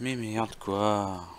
Mais merde quoi.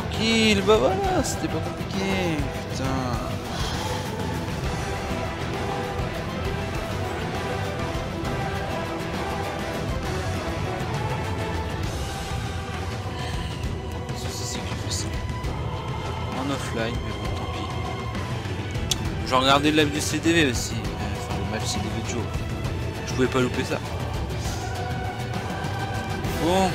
Tranquille, bah voilà, c'était pas compliqué. Putain. C'est que ça. En offline, mais bon, tant pis. J'ai regardé le live du CDV aussi. euh, Enfin, le match CDV de Joe. Je pouvais pas louper ça. Bon.